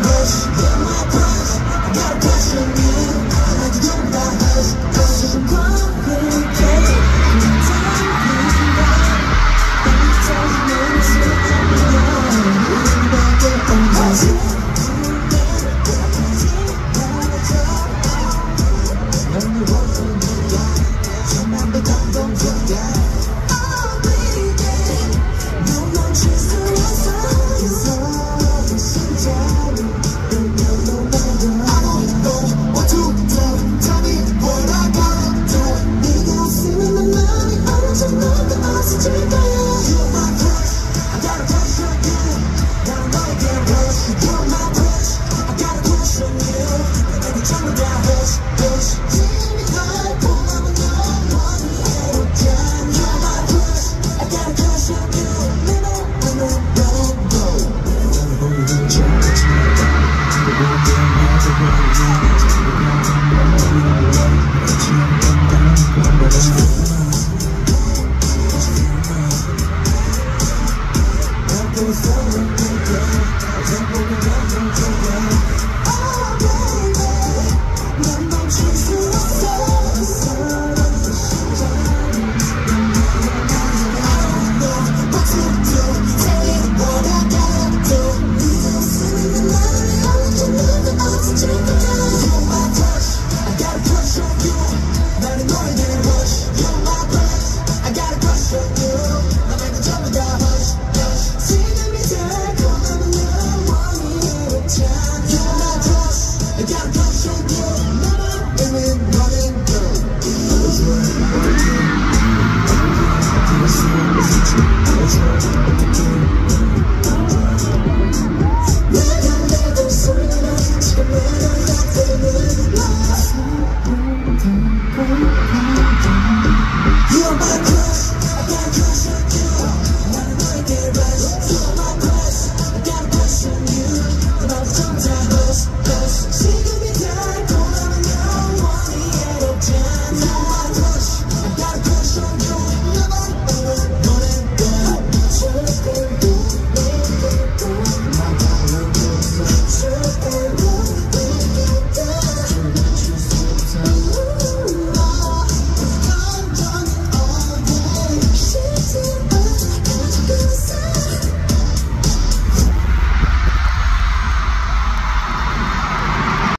rush. Don't